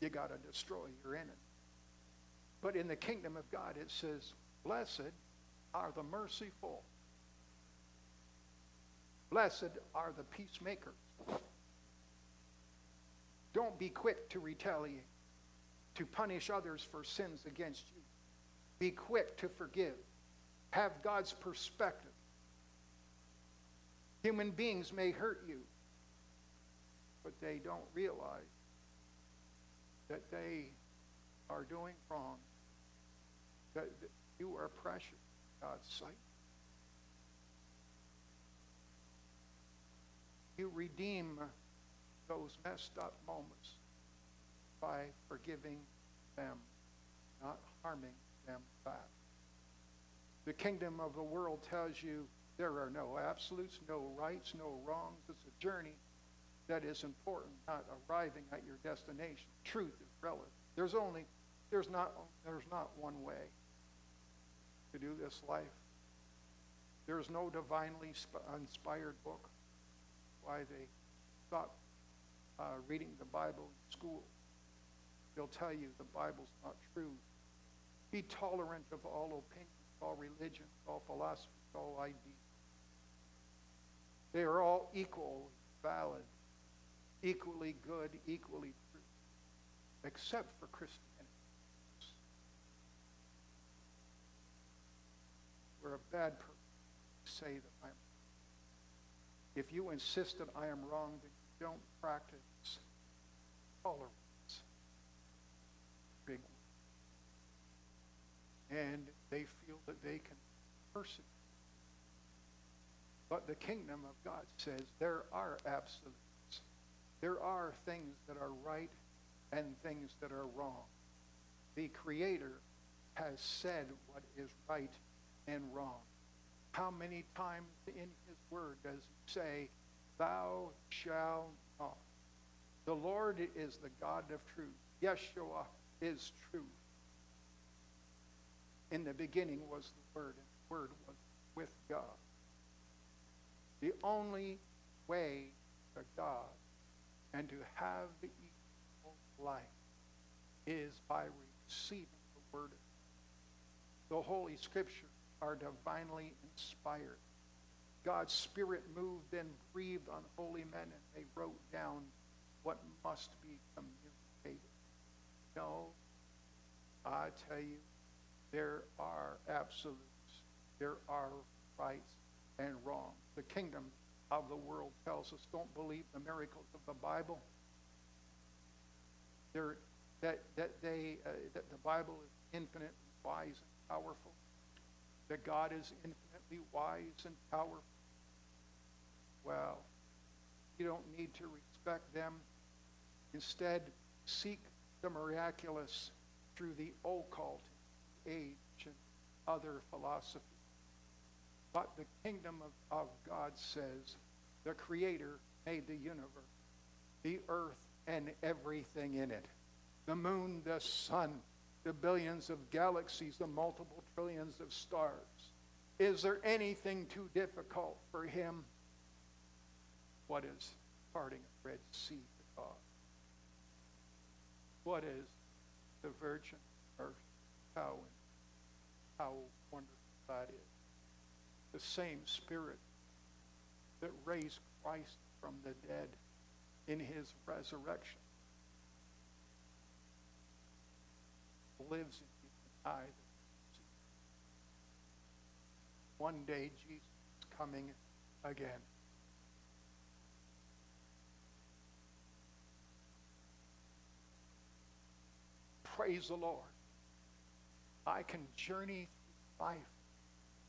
You got to destroy your enemy. But in the kingdom of God, it says, Blessed are the merciful. Blessed are the peacemakers. Don't be quick to retaliate, to punish others for sins against you. Be quick to forgive. Have God's perspective. Human beings may hurt you, but they don't realize that they are doing wrong, that you are precious in God's sight. You redeem those messed up moments by forgiving them, not harming them back. The kingdom of the world tells you there are no absolutes, no rights, no wrongs. It's a journey that is important, not arriving at your destination. Truth is relative. There's only, there's not, there's not one way do this life. There's no divinely sp- inspired book. Why they stop uh, reading the Bible in school. They'll tell you the Bible's not true. Be tolerant of all opinions, all religions, all philosophies, all ideas. They are all equal, valid, equally good, equally true, except for Christianity. A bad person to say that I'm. If you insist that I am wrong, then you don't practice tolerance. Big word. And they feel that they can persecute. But the kingdom of God says there are absolutes. There are things that are right and things that are wrong. The Creator has said what is right and wrong. How many times in His Word does He say, Thou shalt not? The Lord is the God of truth. Yeshua is truth. In the beginning was the Word, and the Word was with God. The only way to God and to have the eternal life is by receiving the Word. The Holy Scriptures are divinely inspired. God's Spirit moved and breathed on holy men, and they wrote down what must be communicated. No, I tell you, there are absolutes, there are rights and wrongs. The kingdom of the world tells us don't believe the miracles of the Bible. That, that, they, uh, that the Bible is infinite, wise and powerful, that God is infinitely wise and powerful. Well, you don't need to respect them. Instead, seek the miraculous through the occult, age, and other philosophy. But the kingdom of, of God says the Creator made the universe, the earth, and everything in it the moon, the sun, the billions of galaxies, the multiple trillions of stars. Is there anything too difficult for Him? What is parting a Red Sea to God? What is the virgin birth? How, how wonderful that is the same Spirit that raised Christ from the dead in his resurrection lives in you and I. One day Jesus is coming again. Praise the Lord. I can journey through life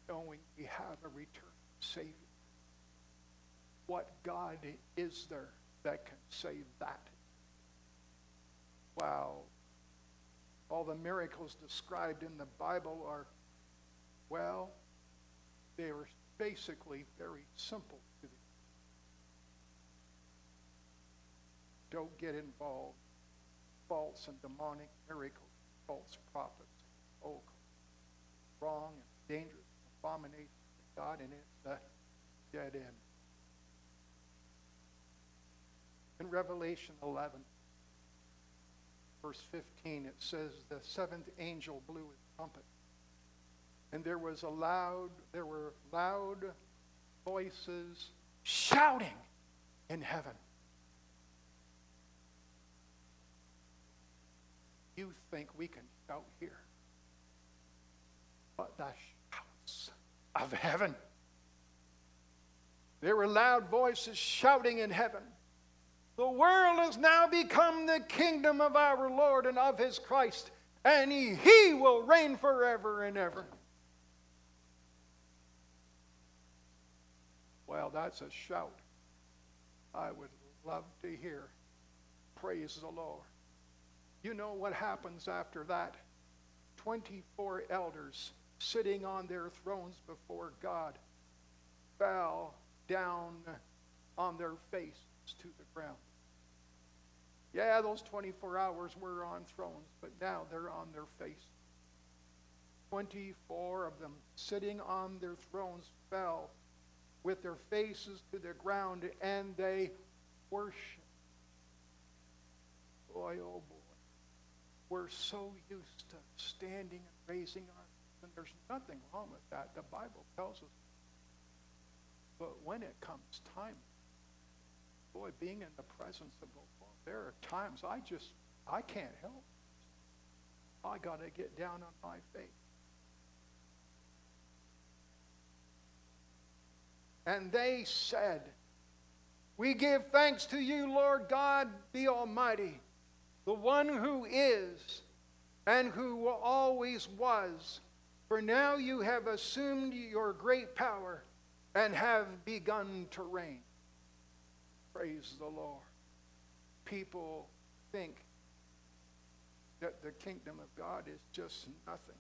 knowing we have a return Savior. What God is there that can say that? Wow. All the miracles described in the Bible are, well, they are basically very simple to don't get involved. False and demonic miracles false prophets oh wrong and dangerous abomination to god and it's a dead end. In revelation 11 verse 15 it says the seventh angel blew his trumpet. And there was a loud there were loud voices shouting in heaven. You think we can shout here but the shouts of heaven. There were loud voices shouting in heaven the world has now become the kingdom of our lord and of his christ and he, he will reign forever and ever Well, that's a shout I would love to hear. Praise the Lord. You know what happens after that? 24 elders sitting on their thrones before God fell down on their faces to the ground. Yeah, those 24 hours were on thrones, but now they're on their face. 24 of them sitting on their thrones fell with their faces to the ground and they worship. Boy, oh boy. We're so used to standing and raising our and there's nothing wrong with that. The Bible tells us. But when it comes time, boy, being in the presence of the there are times I just I can't help. I got to get down on my face. And they said, We give thanks to you, Lord God the Almighty, the one who is and who always was. For now you have assumed your great power and have begun to reign. Praise the Lord. People think that the kingdom of God is just nothing.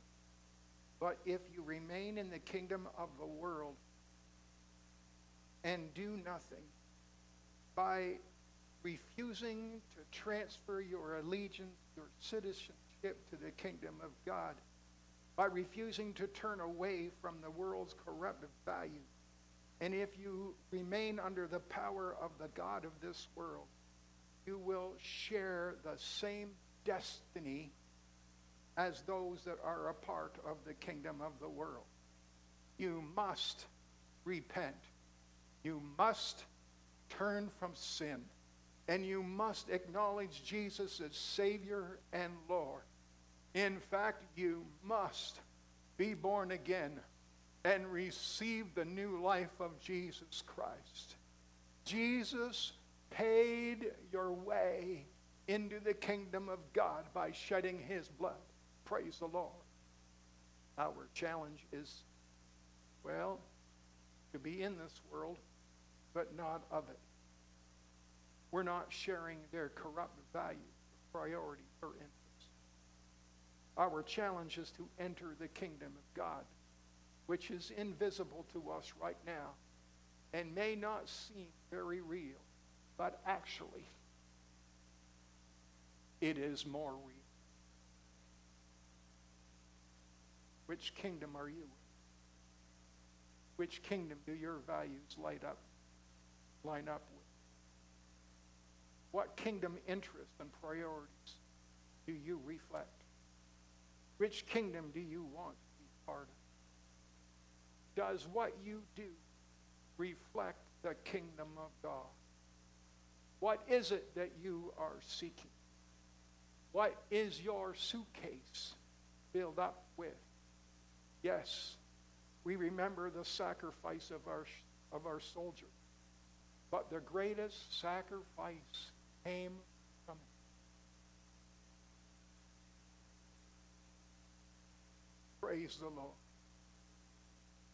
But if you remain in the kingdom of the world, and do nothing by refusing to transfer your allegiance, your citizenship to the kingdom of God, by refusing to turn away from the world's corruptive value. And if you remain under the power of the God of this world, you will share the same destiny as those that are a part of the kingdom of the world. You must repent you must turn from sin and you must acknowledge Jesus as Savior and Lord. In fact, you must be born again and receive the new life of Jesus Christ. Jesus paid your way into the kingdom of God by shedding his blood. Praise the Lord. Our challenge is, well, to be in this world but not of it. We're not sharing their corrupt values, priorities, or interests. Our challenge is to enter the kingdom of God, which is invisible to us right now and may not seem very real, but actually, it is more real. Which kingdom are you? Which kingdom do your values light up line up with? What kingdom interests and priorities do you reflect? Which kingdom do you want to be part of? Does what you do reflect the kingdom of God? What is it that you are seeking? What is your suitcase filled up with? Yes, We remember the sacrifice of our, of our soldiers. But the greatest sacrifice came from Praise the Lord.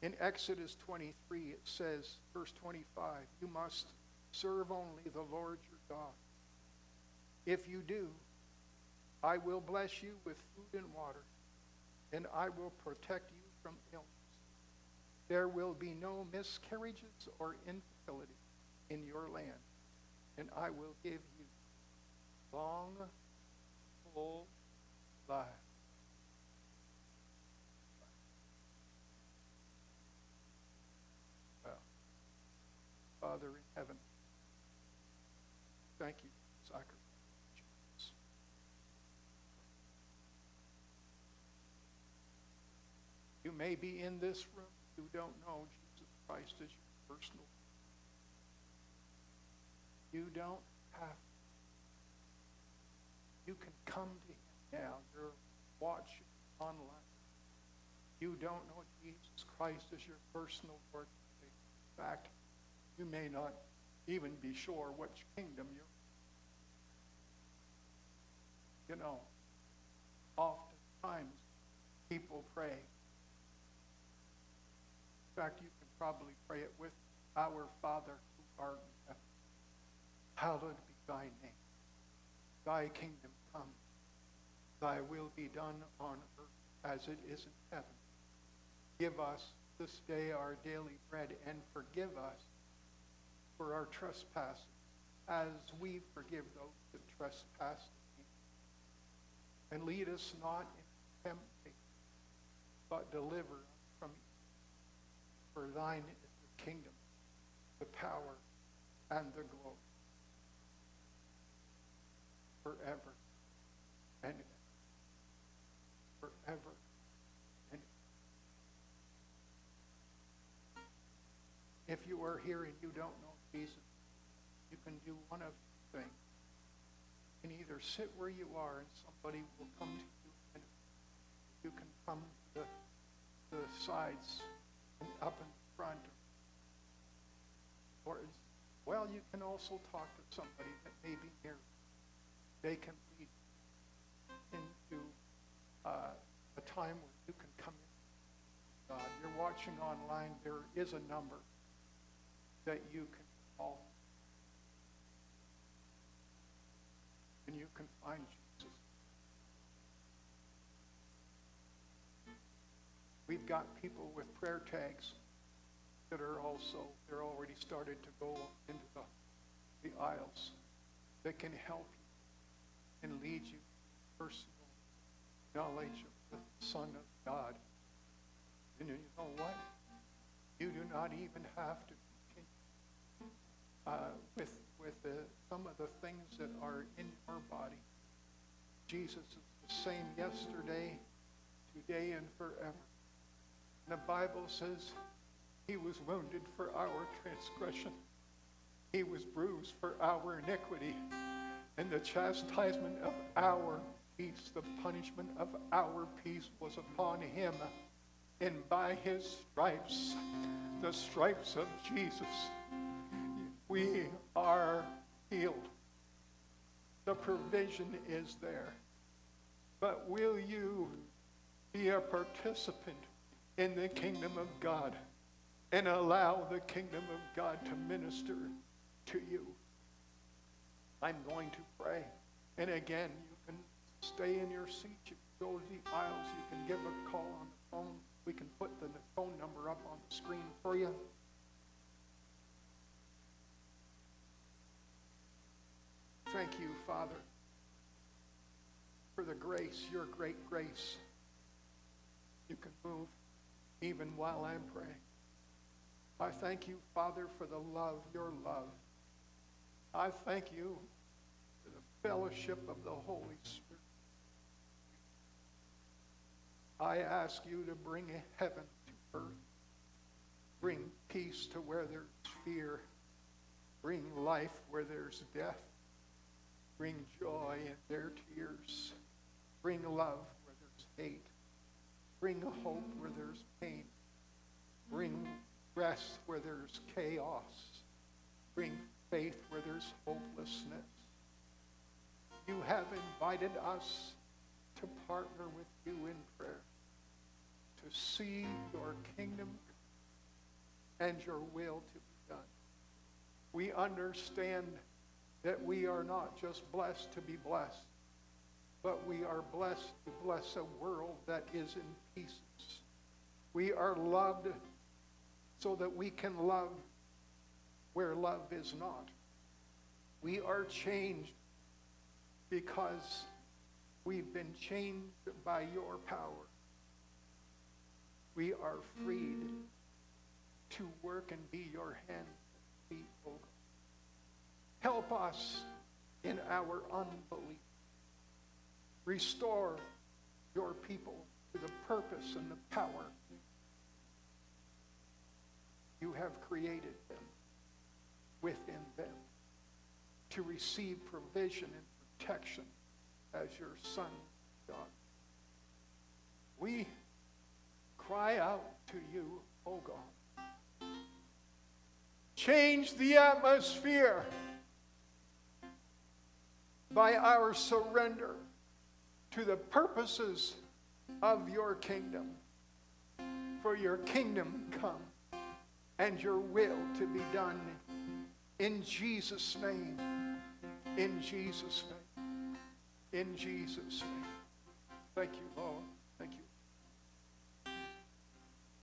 In Exodus 23, it says, verse 25, you must serve only the Lord your God. If you do, I will bless you with food and water, and I will protect you from illness. There will be no miscarriages or infertility in your land, and I will give you long, full life. Well, Father in heaven, thank you. Jesus. You may be in this room, you don't know Jesus Christ as your personal. You don't have. You can come to him now. You're watching online. You don't know Jesus Christ as your personal Lord. In fact, you may not even be sure which kingdom you're. You know, oftentimes people pray. In fact, you can probably pray it with our Father who art in heaven. Hallowed be thy name. Thy kingdom come. Thy will be done on earth as it is in heaven. Give us this day our daily bread and forgive us for our trespasses as we forgive those that trespass against. And lead us not into temptation, but deliver us from evil. For thine is the kingdom, the power, and the glory forever and ever. Forever and. If you are here and you don't know You can do one of two things. You can either sit where you are and somebody will come to you and you can come to the, the sides and up in front. Or, well, you can also talk to somebody that may be near they can lead into uh, a time where you can come in. God, you're watching online. There is a number that you can and you can find Jesus. We've got people with prayer tags that are also they're already started to go into the, the aisles that can help you and lead you to personal knowledge of the Son of God. And you know what? You do not even have to uh, with with the, some of the things that are in your body. Jesus is the same yesterday, today, and forever. And the Bible says he was wounded for our transgression. He was bruised for our iniquity and the chastisement of our peace, the punishment of our peace was upon him. And by his stripes, the stripes of Jesus, we are healed. The provision is there. But will you be a participant in the kingdom of God and allow the kingdom of God to minister to you? I'm going to pray. And again, you can stay in your seat. You can go to the aisles. You can give a call on the phone. We can put the phone number up on the screen for you. Thank you, Father, for the grace, your great grace. You can move even while I'm praying. I thank you, Father, for the love, your love. I thank you for the fellowship of the Holy Spirit. I ask you to bring a heaven to earth. Bring peace to where there's fear. Bring life where there's death. Bring joy in their tears. Bring love where there's hate. Bring hope where there's pain. Bring rest where there's chaos. Bring faith where there's hopelessness. You have invited us to partner with you in prayer, to see your kingdom and your will to be done. We understand that we are not just blessed to be blessed, but we are blessed to bless a world that is in pieces. We are loved so that we can love where love is not. We are changed because we've been changed by your power. We are freed to work and be your hands Help us in our unbelief. Restore your people to the purpose and the power you have created them within them to receive provision and protection as your son, God. We cry out to you, O God. Change the atmosphere by our surrender to the purposes of your kingdom. For your kingdom come and your will to be done in Jesus' name. In Jesus' name. In Jesus' name. Thank you, Lord.